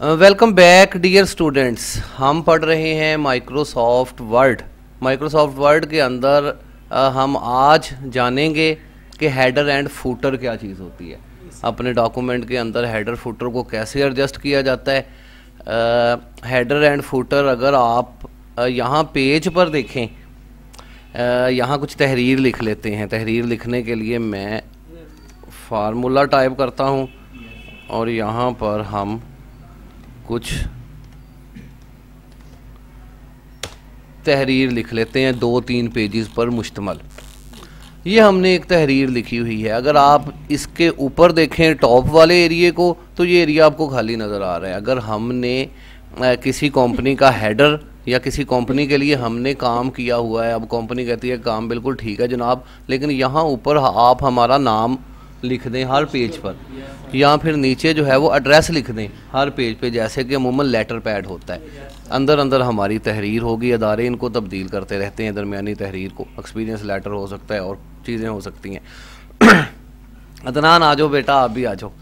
Welcome back dear students हम पढ़ रहे हैं माइक्रोसॉफ्ट वर्ड माइक्रोसॉफ्ट वर्ड के अंदर uh, हम आज जानेंगे कि हेडर एंड फूटर क्या चीज़ होती है. अपने डॉक्यूमेंट के अंदर हेडर फूटर को कैसे एडजस्ट किया जाता है. हेडर एंड फूटर अगर आप uh, यहाँ पेज पर देखें uh, यहाँ कुछ तहरीर लिख लेते हैं. तहरीर लिखने के लिए मैं फार्मूला टाइप करता हूँ और यहाँ पर हम कुछ तहरीर लिख लेते हैं, दो तीन पेजेस पर मुश्तमल। ये हमने एक तहरीर लिखी हुई है। अगर आप इसके ऊपर देखें टॉप वाले एरिए को तो ये एरिया आपको खाली नज़र आ रहा है। अगर हमने किसी कंपनी का हेडर या किसी कंपनी के लिए हमने काम किया हुआ है, अब कंपनी कहती है, काम बिल्कुल ठीक है जनाब, लेकिन यहाँ ऊपर आप हमारा नाम लिख दें हर पेज पर, या फिर नीचे जो है वो एड्रेस लिख दें हर पेज पे, जैसे कि अमूमन लेटर पैड होता है। अंदर अंदर हमारी तहरीर होगी अदारे इनको तब्दील करते रहते हैं, दरमियानी तहरीर को एक्सपीरियंस लेटर हो सकता है और चीज़ें हो सकती हैं। अदनान, आ जाओ बेटा, आप भी आ जाओ।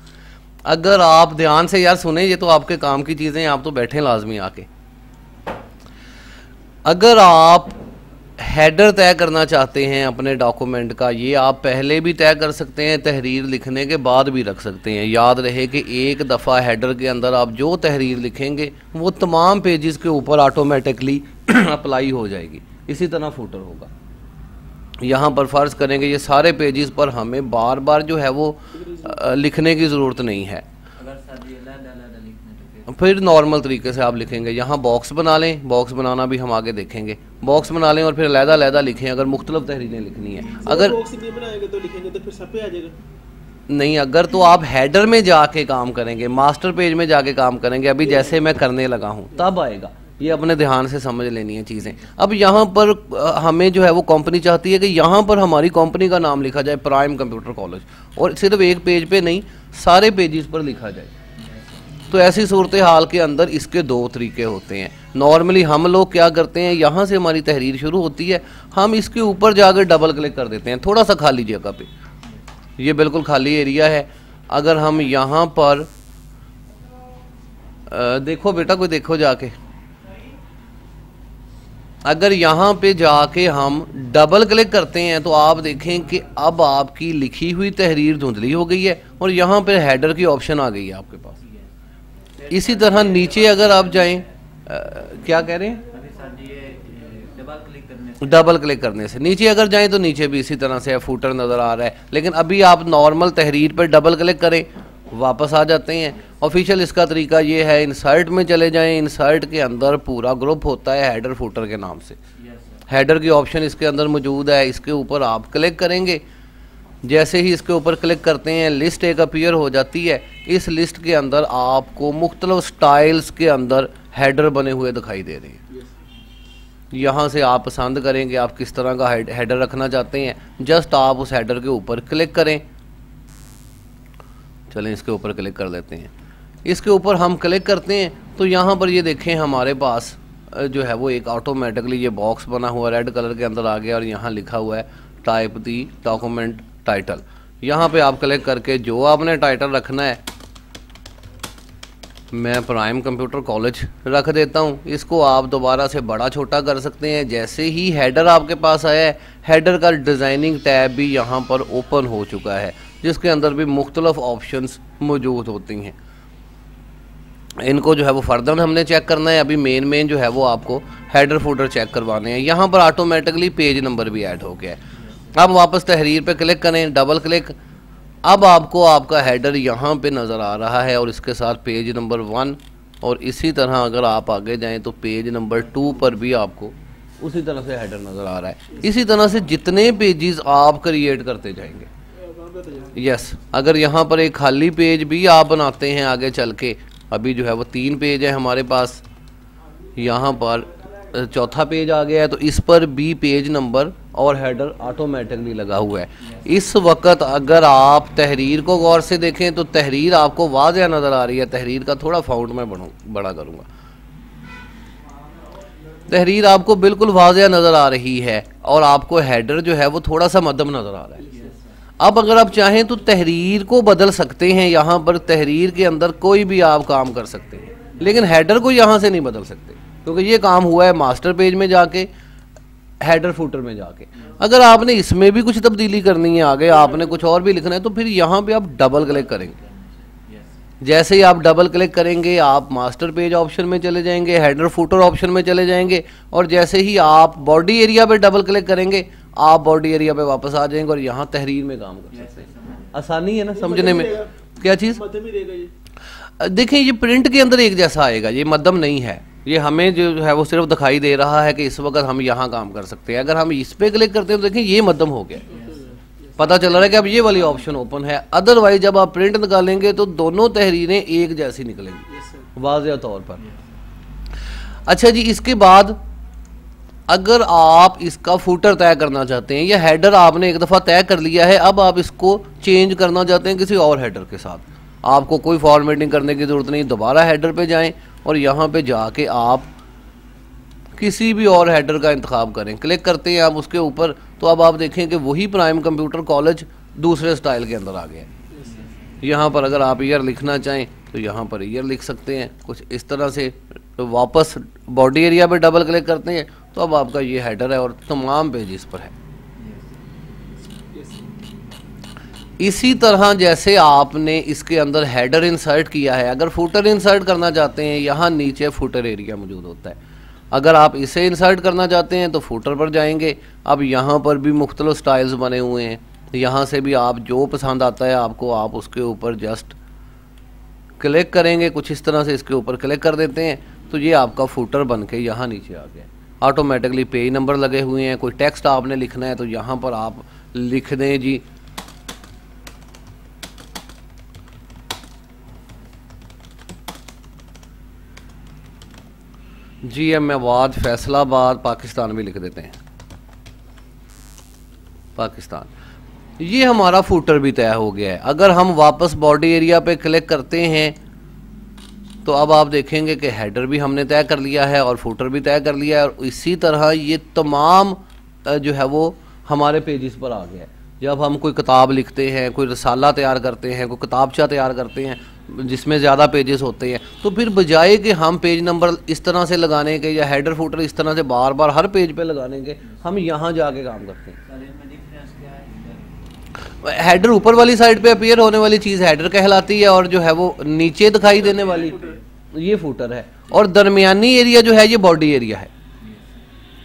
अगर आप ध्यान से यार सुने, ये तो आपके काम की चीज़ें आप तो बैठे लाजमी आके। अगर आप हेडर तय करना चाहते हैं अपने डॉक्यूमेंट का, ये आप पहले भी तय कर सकते हैं, तहरीर लिखने के बाद भी रख सकते हैं। याद रहे कि एक दफ़ा हेडर के अंदर आप जो तहरीर लिखेंगे, वो तमाम पेजेस के ऊपर ऑटोमेटिकली अप्लाई हो जाएगी। इसी तरह फूटर होगा। यहाँ पर फ़र्ज़ करेंगे ये सारे पेजेस पर हमें बार बार जो है वो लिखने की ज़रूरत नहीं है। फिर नॉर्मल तरीके से आप लिखेंगे। यहाँ बॉक्स बना लें। बॉक्स बनाना भी हम आगे देखेंगे। बॉक्स बना लें और फिर लहदा लहदा लिखें अगर मुख्तलिफ़ तहरीरें लिखनी है। अगर तो लिखेंगे तो फिर सब पे आ जाएगा। नहीं अगर तो आप हेडर में जाके काम करेंगे मास्टर पेज में जाके काम करेंगे अभी जैसे मैं करने लगा हूँ तब आएगा। ये अपने ध्यान से समझ लेनी है चीज़ें। अब यहाँ पर हमें जो है वो कंपनी चाहती है कि यहाँ पर हमारी कंपनी का नाम लिखा जाए प्राइम कंप्यूटर कॉलेज और सिर्फ़ एक पेज पे नहीं सारे पेजेस पर लिखा जाए। तो ऐसी सूरत हाल के अंदर इसके दो तरीके होते हैं। नॉर्मली हम लोग क्या करते हैं यहाँ से हमारी तहरीर शुरू होती है हम इसके ऊपर जाकर डबल क्लिक कर देते हैं। थोड़ा सा खाली जगह पे। ये बिल्कुल खाली एरिया है। अगर हम यहाँ पर आ, देखो बेटा कोई देखो जाके। अगर यहाँ पे जाके हम डबल क्लिक करते हैं तो आप देखें कि अब आपकी लिखी हुई तहरीर धुंधली हो गई है और यहाँ पे हेडर की ऑप्शन आ गई है आपके पास। इसी तरह नीचे अगर आप जाएँ क्या कह रहे हैं? डबल क्लिक करने से नीचे अगर जाएँ तो नीचे भी इसी तरह से फूटर नज़र आ रहा है। लेकिन अभी आप नॉर्मल तहरीर पर डबल क्लिक करें वापस आ जाते हैं। ऑफिशियल इसका तरीका ये है इंसर्ट में चले जाएँ। इंसर्ट के अंदर पूरा ग्रुप होता है हेडर फूटर के नाम से। हेडर की ऑप्शन इसके अंदर मौजूद है। इसके ऊपर आप क्लिक करेंगे। जैसे ही इसके ऊपर क्लिक करते हैं लिस्ट एक अपीयर हो जाती है। इस लिस्ट के अंदर आपको मुख्तलिफ़ स्टाइल्स के अंदर हेडर बने हुए दिखाई दे रहे हैं। यहाँ से आप पसंद करें कि आप किस तरह का हेडर रखना चाहते हैं जस्ट आप उस हेडर के ऊपर क्लिक करें। चलें, इसके ऊपर क्लिक कर लेते हैं। इसके ऊपर हम क्लिक करते हैं तो यहाँ पर ये देखें हमारे पास जो है वो एक ऑटोमेटिकली ये बॉक्स बना हुआ रेड कलर के अंदर आ गया और यहाँ लिखा हुआ है टाइप दी डॉक्यूमेंट टाइटल यहाँ पे आप क्लिक करके जो आपने टाइटल रखना है, मैं प्राइम कंप्यूटर कॉलेज रख देता हूँ। इसको आप दोबारा से बड़ा छोटा कर सकते हैं। जैसे ही हेडर आपके पास आया है हेडर का डिज़ाइनिंग टैब भी यहाँ पर ओपन हो चुका है, जिसके अंदर भी मुख्तलफ ऑप्शंस मौजूद होती हैं। इनको जो है वो फर्दर हमने चेक करना है। अभी मेन मेन जो है वो आपको हेडर फोल्डर चेक करवाने हैं। यहाँ पर ऑटोमेटिकली पेज नंबर भी ऐड हो गया है। अब वापस तहरीर पे क्लिक करें डबल क्लिक अब आपको आपका हेडर यहाँ पे नज़र आ रहा है और इसके साथ पेज नंबर वन और इसी तरह अगर आप आगे जाएँ तो पेज नंबर टू पर भी आपको उसी तरह से हेडर नज़र आ रहा है। इसी तरह से जितने पेजेस आप क्रिएट करते जाएँगे। यस अगर यहाँ पर एक खाली पेज भी आप बनाते हैं आगे चल के, अभी जो है वो तीन पेज है हमारे पास। यहाँ पर चौथा पेज आ गया है तो इस पर भी पेज नंबर और हेडर ऑटोमेटिकली लगा हुआ है। इस वक्त अगर आप तहरीर को गौर से देखें तो तहरीर आपको वाजह नज़र आ रही है। तहरीर का थोड़ा फाउंड मैं बढ़ू बड़ा करूँगा। तहरीर आपको बिल्कुल वाजह नज़र आ रही है और आपको हेडर जो है, वो थोड़ा सा मदम नज़र आ रहा है। अब अगर आप चाहें तो तहरीर को बदल सकते हैं। यहाँ पर तहरीर के अंदर कोई भी आप काम कर सकते हैं। लेकिन हेडर को यहाँ से नहीं बदल सकते, क्योंकि ये काम हुआ है मास्टर पेज में जाके। हेडर फुटर में जाके। अगर आपने इसमें भी कुछ तब्दीली करनी है आगे आपने कुछ और भी लिखना है तो फिर यहाँ पे आप डबल क्लिक करेंगे। जैसे ही आप डबल क्लिक करेंगे आप मास्टर पेज ऑप्शन में चले जाएँगे हेडर फुटर ऑप्शन में चले जाएँगे और जैसे ही आप बॉडी एरिया पे डबल क्लिक करेंगे आप बॉडी एरिया पे वापस आ जाएँगे और यहाँ तहरीर में काम कर सकते हैं। आसानी है ना समझने में? क्या चीज़? देखिए ये प्रिंट के अंदर एक जैसा आएगा ये मध्यम नहीं है। ये हमें जो है वो सिर्फ़ दिखाई दे रहा है कि इस वक्त हम यहाँ काम कर सकते हैं। अगर हम इस पर क्लिक करते हैं तो देखें ये मध्यम हो गया। पता चल रहा है कि अब ये वाली ऑप्शन ओपन है। अदरवाइज़ जब आप प्रिंट निकालेंगे तो दोनों तहरीरें एक जैसी निकलेंगी। वाज तौर पर। अच्छा जी इसके बाद अगर आप इसका फूटर तय करना चाहते हैं या हेडर आपने एक दफ़ा तय कर लिया है अब आप इसको चेंज करना चाहते हैं किसी और हेडर के साथ। आपको कोई फॉर्मेटिंग करने की ज़रूरत नहीं। दोबारा हेडर पे जाएँ। और यहाँ पे जाके आप किसी भी और हेडर का इंतखब करें। क्लिक करते हैं आप उसके ऊपर तो अब आप देखें कि वही प्राइम कंप्यूटर कॉलेज दूसरे स्टाइल के अंदर आ गया है। यहाँ पर अगर आप ईयर लिखना चाहें तो यहाँ पर ईयर लिख सकते हैं। कुछ इस तरह से तो वापस बॉडी एरिया पे डबल क्लिक करते हैं तो अब आपका ये हेडर है और तमाम पेज इस पर है। इसी तरह जैसे आपने इसके अंदर हेडर इंसर्ट किया है, अगर फुटर इंसर्ट करना चाहते हैं, यहाँ नीचे फुटर एरिया मौजूद होता है। अगर आप इसे इंसर्ट करना चाहते हैं तो फुटर पर जाएँगे। अब यहाँ पर भी मुख्तलिफ़ स्टाइल्स बने हुए हैं। यहाँ से भी आप जो पसंद आता है, आपको आप उसके ऊपर जस्ट क्लिक करेंगे। कुछ इस तरह से इसके ऊपर क्लिक कर देते हैं तो ये आपका फुटर बन के यहाँ नीचे आ गया ऑटोमेटिकली पेज नंबर लगे हुए हैं। कोई टेक्स्ट आपने लिखना है तो यहाँ पर आप लिख दें जी। जी एम आबाद फैसलाबाद पाकिस्तान भी लिख देते हैं। पाकिस्तान। ये हमारा फूटर भी तय हो गया है। अगर हम वापस बॉडी एरिया पे क्लिक करते हैं तो अब आप देखेंगे कि हेडर भी हमने तय कर लिया है और फूटर भी तय कर लिया है और इसी तरह ये तमाम जो है वो हमारे पेजेस पर आ गया है। जब हम कोई किताब लिखते हैं कोई रसाला तैयार करते हैं कोई किताबचा तैयार करते हैं जिसमें ज़्यादा पेजेस होते हैं तो फिर बजाय कि हम पेज नंबर इस तरह से लगाने के या हेडर फुटर इस तरह से बार बार हर पेज पे लगाने के हम यहाँ जाके काम करते हैं। हेडर ऊपर वाली साइड पे अपियर होने वाली चीज़ हेडर कहलाती है और जो है वो नीचे दिखाई देने वाली ये फुटर है और दरमियानी एरिया जो है ये बॉडी एरिया है।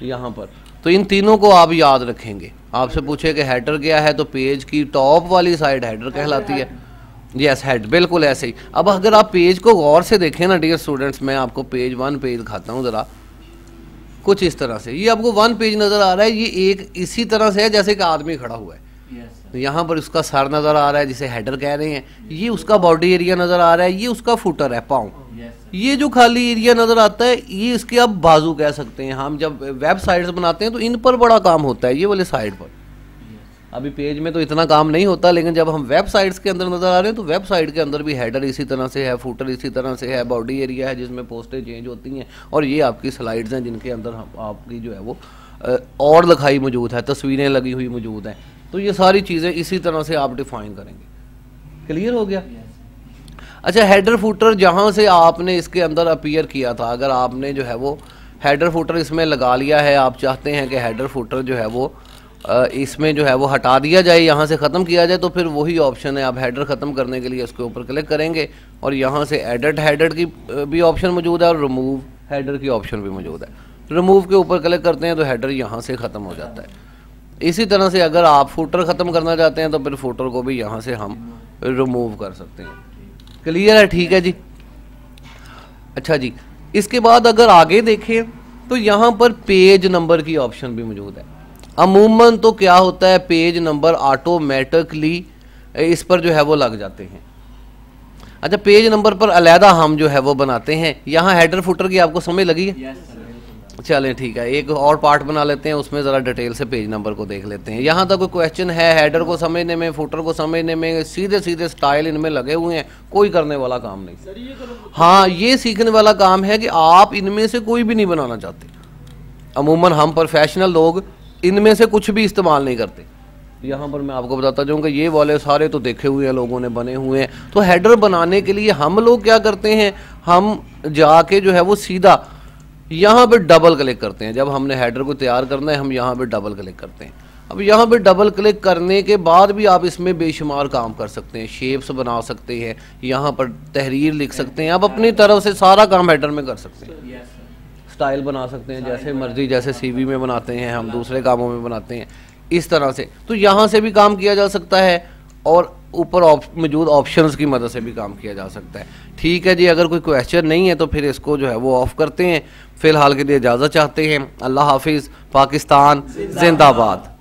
यहाँ पर। तो इन तीनों को आप याद रखेंगे। आपसे पूछे कि हेडर क्या है तो पेज की टॉप वाली साइड हेडर कहलाती है। यस हेड बिल्कुल ऐसे ही। अब अगर आप पेज को गौर से देखें ना डियर स्टूडेंट्स मैं आपको पेज वन पेज दिखाता हूँ ज़रा। कुछ इस तरह से। ये आपको वन पेज नज़र आ रहा है ये एक इसी तरह से है जैसे एक आदमी खड़ा हुआ है। Yes, यहाँ पर उसका सर नज़र आ रहा है जिसे हेडर कह रहे हैं। ये उसका बॉडी एरिया नज़र आ रहा है ये उसका फुटर है पाँव। Yes, ये जो खाली एरिया नज़र आता है ये इसके आप बाजू कह सकते हैं। हम जब वेबसाइट्स बनाते हैं तो इन पर बड़ा काम होता है ये वाले साइड पर। अभी पेज में तो इतना काम नहीं होता लेकिन जब हम वेबसाइट्स के अंदर नज़र आ रहे हैं तो वेबसाइट के अंदर भी हेडर इसी तरह से है फूटर इसी तरह से है बॉडी एरिया है जिसमें पोस्टें चेंज होती हैं और ये आपकी स्लाइड्स हैं जिनके अंदर हम आपकी जो है वो और लिखाई मौजूद है तस्वीरें लगी हुई मौजूद हैं। तो ये सारी चीज़ें इसी तरह से आप डिफाइन करेंगे। क्लियर हो गया? अच्छा हेडर फूटर जहाँ से आपने इसके अंदर अपीयर किया था, अगर आपने जो है वो हेडर फूटर इसमें लगा लिया है, आप चाहते हैं कि हेडर फूटर जो है वो इसमें जो है वो हटा दिया जाए, यहाँ से ख़त्म किया जाए तो फिर वही ऑप्शन है, आप हेडर ख़त्म करने के लिए उसके ऊपर क्लिक करेंगे, और यहाँ से एडिट हेडर की भी ऑप्शन मौजूद है, और रिमूव हेडर की ऑप्शन भी मौजूद है। रिमूव के ऊपर क्लिक करते हैं तो हेडर यहाँ से ख़त्म हो जाता है। इसी तरह से अगर आप फूटर ख़त्म करना चाहते हैं तो फिर फूटर को भी यहाँ से हम रिमूव कर सकते हैं। क्लियर है ठीक है जी। अच्छा जी इसके बाद अगर आगे देखें तो यहाँ पर पेज नंबर की ऑप्शन भी मौजूद है। अमूमन तो क्या होता है पेज नंबर ऑटोमेटिकली इस पर जो है वो लग जाते हैं। अच्छा पेज नंबर पर अलहदा हम जो है वो बनाते हैं। यहाँ हेडर फुटर की आपको समझ लगी है? Yes, चलें ठीक है। एक और पार्ट बना लेते हैं उसमें ज़रा डिटेल से पेज नंबर को देख लेते हैं। यहाँ तक कोई क्वेश्चन है हेडर को समझने में फुटर को समझने में सीधे सीधे स्टाइल इनमें लगे हुए हैं कोई करने वाला काम नहीं। हाँ ये सीखने वाला काम है कि आप इनमें से कोई भी नहीं बनाना चाहते। अमूमन हम प्रोफेशनल लोग इनमें से कुछ भी इस्तेमाल नहीं करते। यहाँ पर मैं आपको बताता जाऊँ कि ये वाले सारे तो देखे हुए हैं लोगों ने बने हुए हैं। तो हेडर बनाने के लिए हम लोग क्या करते हैं? हम जाके जो है वो सीधा यहाँ पे डबल क्लिक करते हैं। जब हमने हेडर को तैयार करना है हम यहाँ पे डबल क्लिक करते हैं। अब यहाँ पे डबल क्लिक करने के बाद भी आप इसमें बेशुमार काम कर सकते हैं शेप्स बना सकते हैं यहाँ पर तहरीर लिख सकते हैं। आप अपनी तरफ़ से सारा काम हेडर में कर सकते हैं। स्टाइल बना सकते हैं जैसे मर्ज़ी जैसे सीवी में बनाते हैं हम दूसरे कामों में बनाते हैं। इस तरह से। तो यहाँ से भी काम किया जा सकता है और ऊपर मौजूद ऑप्शन की मदद से भी काम किया जा सकता है। ठीक है जी, अगर कोई क्वेश्चन नहीं है तो फिर इसको जो है वो ऑफ़ करते हैं। फ़िलहाल के लिए इजाज़त चाहते हैं। अल्लाह हाफिज़। पाकिस्तान, जिंदाबाद।